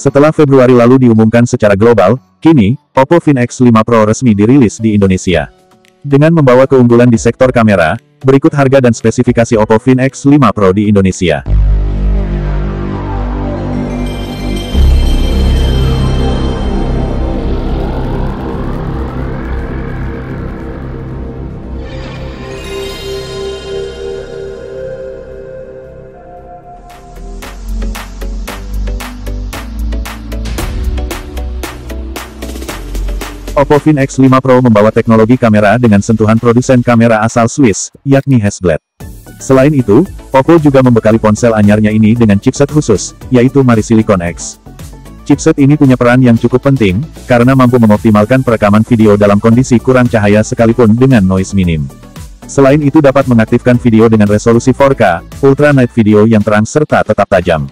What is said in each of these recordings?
Setelah Februari lalu diumumkan secara global, kini, Oppo Fin X5 Pro resmi dirilis di Indonesia. Dengan membawa keunggulan di sektor kamera, berikut harga dan spesifikasi Oppo Fin X5 Pro di Indonesia. Oppo Fin X5 Pro membawa teknologi kamera dengan sentuhan produsen kamera asal Swiss, yakni Hasselblad. Selain itu, Oppo juga membekali ponsel anyarnya ini dengan chipset khusus, yaitu Marisilicon X. Chipset ini punya peran yang cukup penting, karena mampu mengoptimalkan perekaman video dalam kondisi kurang cahaya sekalipun dengan noise minim. Selain itu dapat mengaktifkan video dengan resolusi 4K, Ultra Night Video yang terang serta tetap tajam.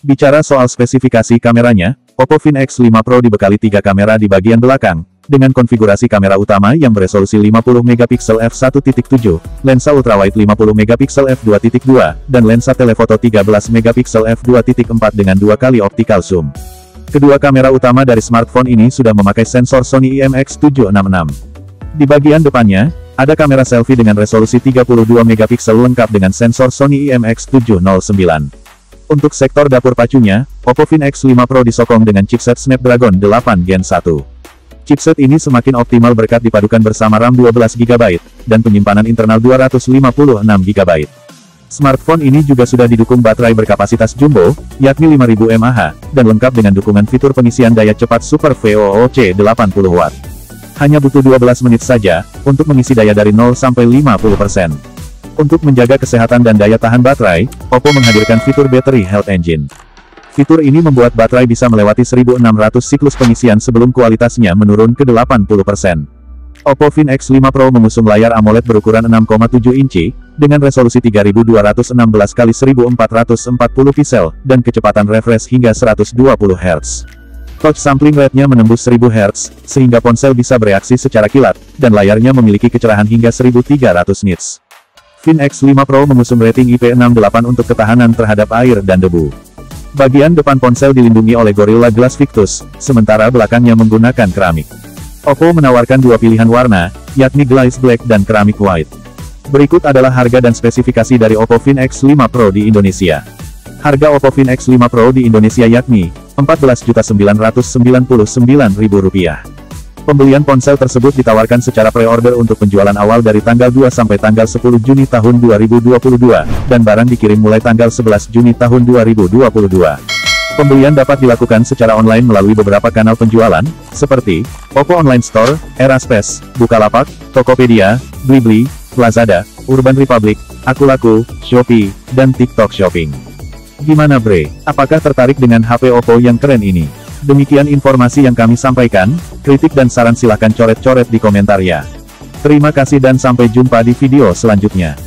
Bicara soal spesifikasi kameranya, Oppo Fin X5 Pro dibekali tiga kamera di bagian belakang, dengan konfigurasi kamera utama yang beresolusi 50 megapiksel f1.7, lensa ultrawide 50 megapiksel f2.2, dan lensa telefoto 13 megapiksel f2.4 dengan dua kali optical zoom. Kedua kamera utama dari smartphone ini sudah memakai sensor Sony IMX766. Di bagian depannya, ada kamera selfie dengan resolusi 32 megapiksel lengkap dengan sensor Sony IMX709. Untuk sektor dapur pacunya, Oppo Fin X5 Pro disokong dengan chipset Snapdragon 8 Gen 1. Chipset ini semakin optimal berkat dipadukan bersama RAM 12GB, dan penyimpanan internal 256GB. Smartphone ini juga sudah didukung baterai berkapasitas jumbo, yakni 5000 mAh, dan lengkap dengan dukungan fitur pengisian daya cepat Super VOOC 80W. Hanya butuh 12 menit saja, untuk mengisi daya dari 0 sampai 50%. Untuk menjaga kesehatan dan daya tahan baterai, Oppo menghadirkan fitur Battery Health Engine. Fitur ini membuat baterai bisa melewati 1600 siklus pengisian sebelum kualitasnya menurun ke 80%. Oppo Fin X5 Pro mengusung layar AMOLED berukuran 6,7 inci, dengan resolusi 3216 x 1440 pixel, dan kecepatan refresh hingga 120 Hz. Touch sampling rate-nya menembus 1000 Hz, sehingga ponsel bisa bereaksi secara kilat, dan layarnya memiliki kecerahan hingga 1300 nits. Fin X5 Pro mengusung rating IP68 untuk ketahanan terhadap air dan debu. Bagian depan ponsel dilindungi oleh Gorilla Glass Victus, sementara belakangnya menggunakan keramik. Oppo menawarkan dua pilihan warna, yakni Glaze Black dan Keramik White. Berikut adalah harga dan spesifikasi dari Oppo Fin X5 Pro di Indonesia. Harga Oppo Fin X5 Pro di Indonesia yakni Rp14.999.000. Pembelian ponsel tersebut ditawarkan secara pre-order untuk penjualan awal dari tanggal 2 sampai tanggal 10 Juni tahun 2022, dan barang dikirim mulai tanggal 11 Juni tahun 2022. Pembelian dapat dilakukan secara online melalui beberapa kanal penjualan, seperti Oppo Online Store, Eraspace, Bukalapak, Tokopedia, Blibli, Lazada, Urban Republic, Akulaku, Shopee, dan TikTok Shopping. Gimana bre? Apakah tertarik dengan HP Oppo yang keren ini? Demikian informasi yang kami sampaikan, kritik dan saran silahkan coret-coret di komentar ya. Terima kasih dan sampai jumpa di video selanjutnya.